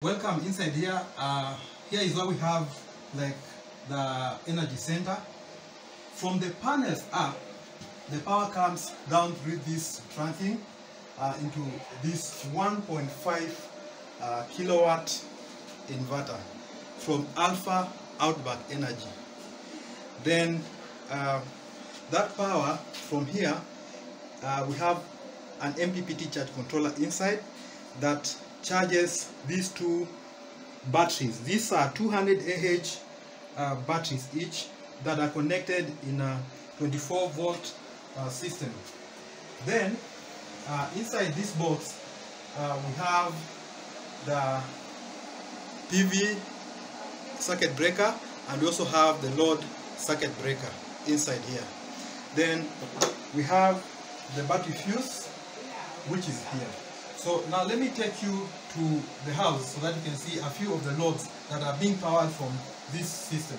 Welcome inside here. Uh, here is where we have like the energy center. From the panels up, the power comes down through this trunking uh, into this 1.5 uh, kilowatt inverter from Alpha Outback Energy. Then uh, that power from here, uh, we have an MPPT charge controller inside that charges these two batteries. These are 200 AH uh, batteries each that are connected in a 24 volt uh, system. Then uh, inside this box uh, we have the PV circuit breaker and we also have the load circuit breaker inside here. Then we have the battery fuse which is here. So now let me take you to the house so that you can see a few of the loads that are being powered from this system.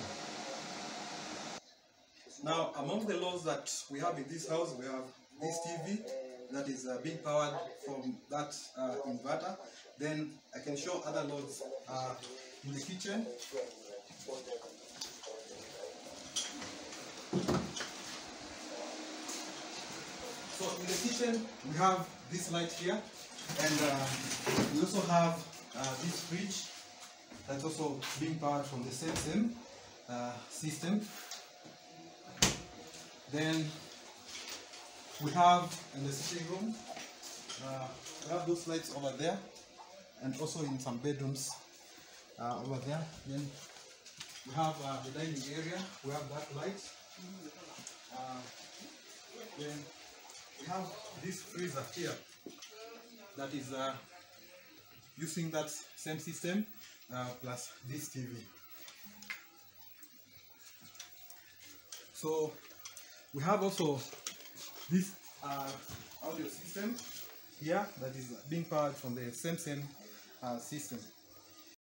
Now among the loads that we have in this house, we have this TV that is uh, being powered from that uh, inverter. Then I can show other loads uh, in the kitchen. So in the kitchen we have this light here and uh, we also have uh, this fridge that's also being powered from the same same uh, system. Then we have in the sitting room, uh, we have those lights over there and also in some bedrooms uh, over there. Then we have uh, the dining area, we have that light. Then we have this freezer here that is uh, using that same system uh, plus this TV. So we have also this uh, audio system here that is being powered from the same same uh, system.